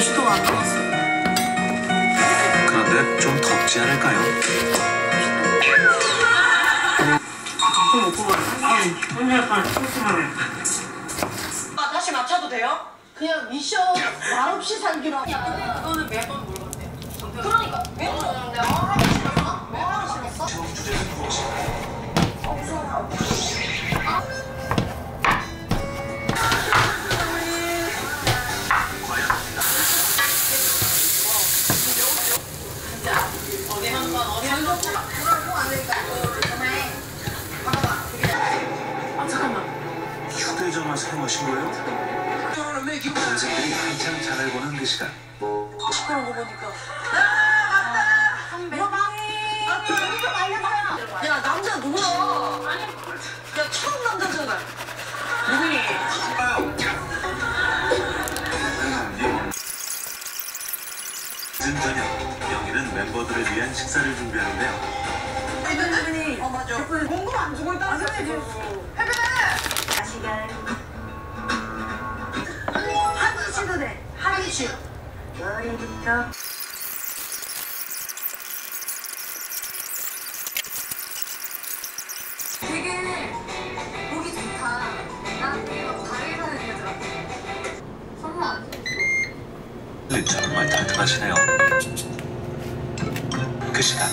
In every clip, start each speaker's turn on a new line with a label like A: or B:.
A: 시도 안 나왔어.
B: 그런데 좀 덥지 않을까요?
C: 아, 다시 맞춰도 돼요?
D: 그냥 미션 말없이 살기로 하냐
C: 이거는 매번 물어봤대
D: 그러니까 왜 물어봤는데 뭐 하고 싶었어? 뭐 하고 싶었어?
B: 휴대전화 사용하신 거예요? 동생들이 한창 잘 보는 그 시간
A: 시끄러운 거 보니까. 야 남자 누구야? 야 처음 남자잖아. 누구니?
B: 늦은 저녁 영희는 멤버들을 위한 식사를 준비하는데요
C: 어, 맞아. 공금 안 주고 있다는 소리
D: 하기 머리부터. 되게 보기 좋다. 난 이거 바르게 사는 여자. 선물 안 줘.
B: 네, 정말 따뜻하시네요 그 시간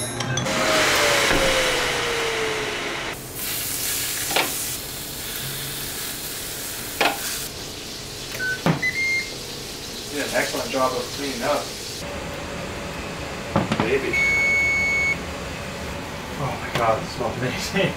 E: job of cleaning up. Baby. Oh my god, it smells amazing.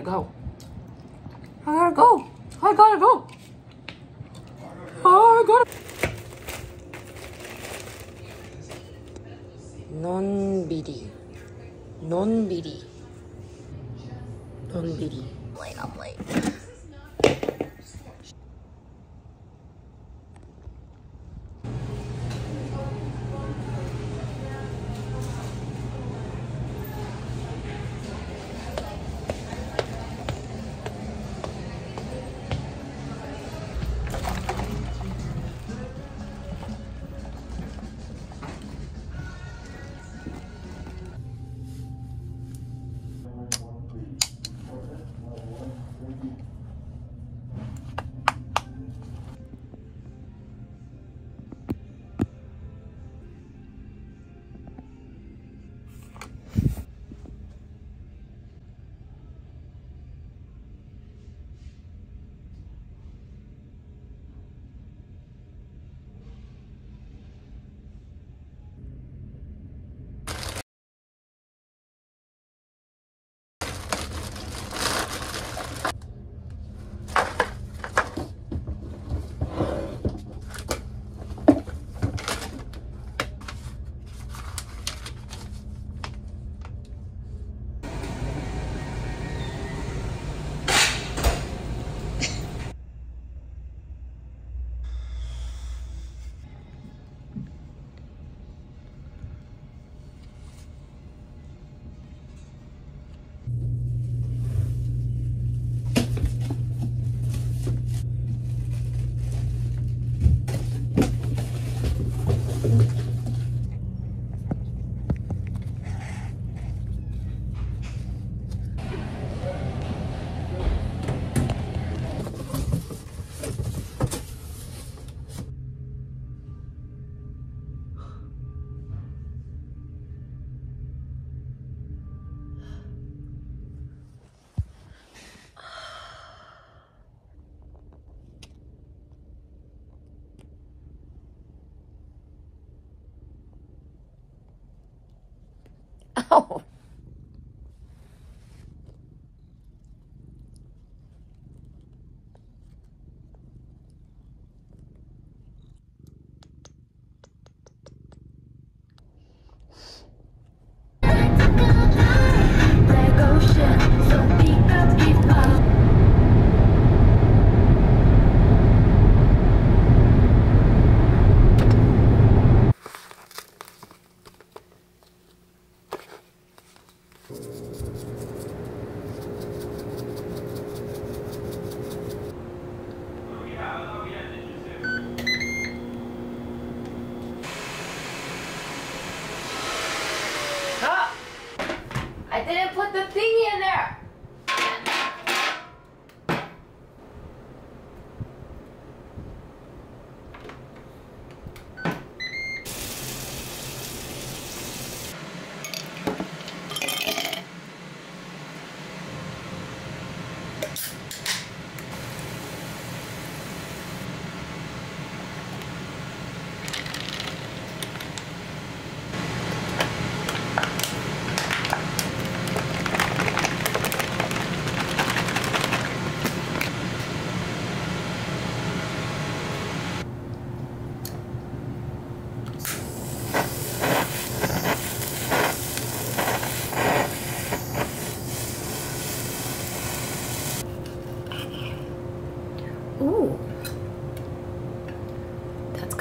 F: Gotta go. I gotta go. I gotta go. I gotta. Non-BD. Non-BD. Wait, I'm late.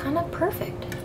F: Kind of perfect.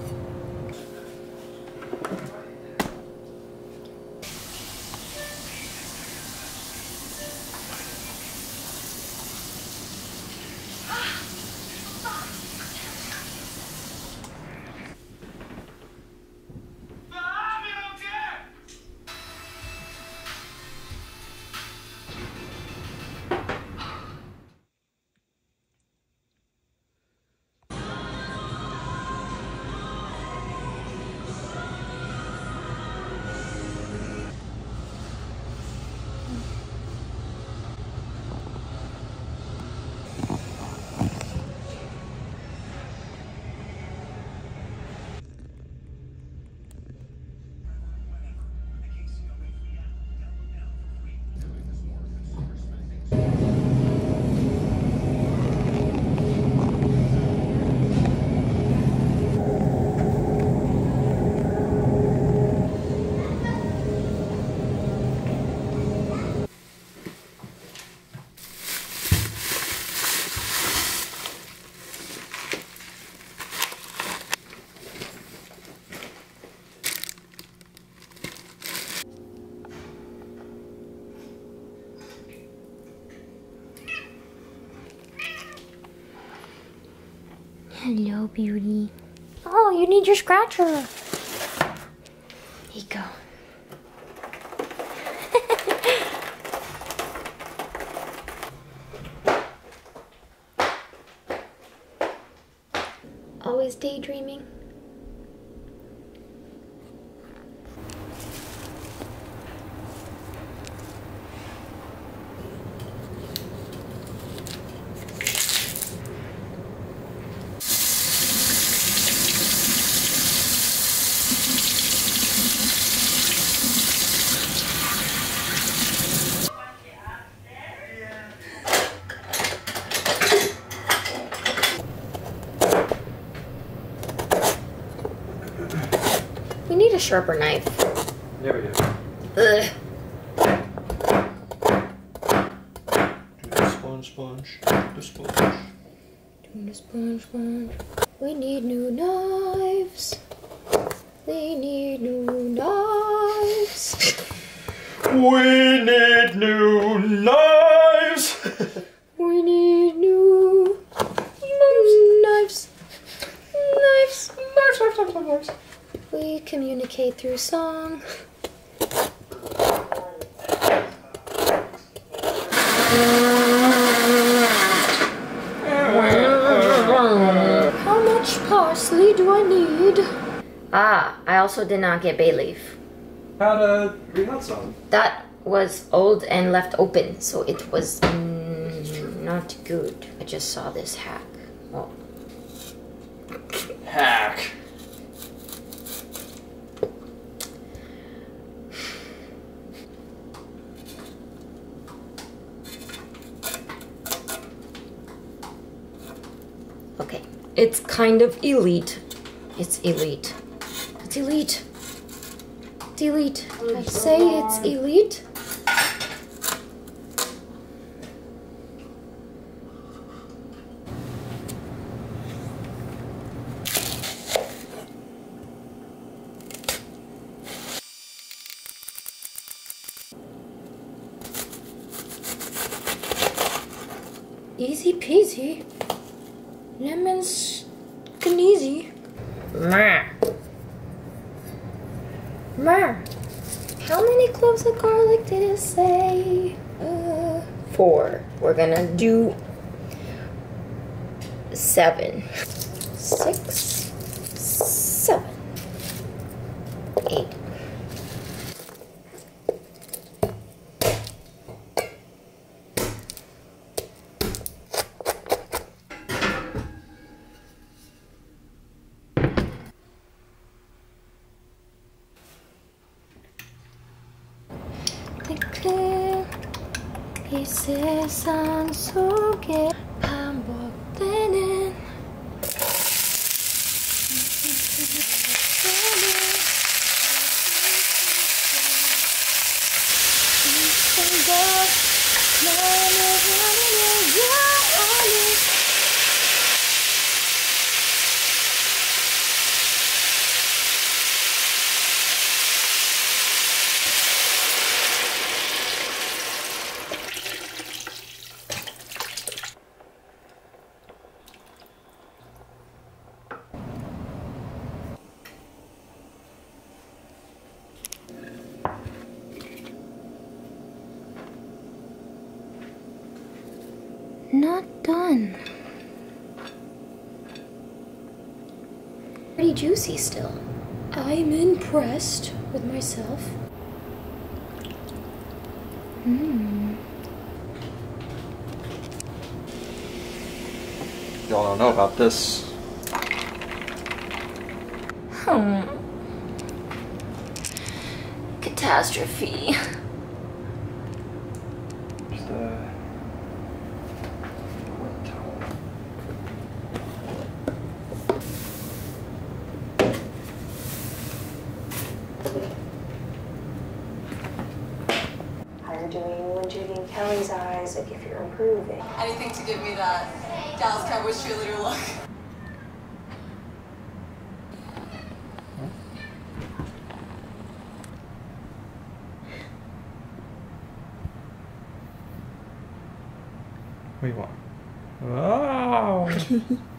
F: Hello, beauty. Oh, you need your scratcher. Here you go. Always daydreaming. We need a sharper knife.
E: There we go.
F: Ugh.
E: Do the sponge, sponge. The sponge.
F: Doing the sponge, sponge. We need new knives. We need new knives.
E: We need new knives!
F: We need new knives. Knives. Knives, knives, knives, knives. We communicate through song. How much parsley do I need? Ah, I also did not get bay leaf.
E: Had a we had some.
F: That was old and left open, so it was mm, not good. I just saw this hack. Oh,
E: Hack.
F: It's kind of elite. It's elite. It's elite. It's elite. I say it's elite. Easy peasy. Lemons squeezy. Mer. Mer. How many cloves of garlic did it say? Uh, four. We're gonna do seven. Six. 세상 속에 juicy still. I'm impressed with myself. Mmm.
E: Y'all don't know about this.
F: Hmm. Catastrophe.
D: anything to give me that Dallas Cowboys cheerleader look.
E: What do you want? Oh!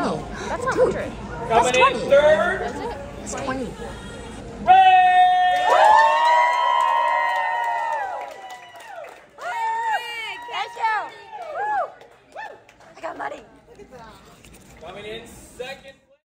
F: 20.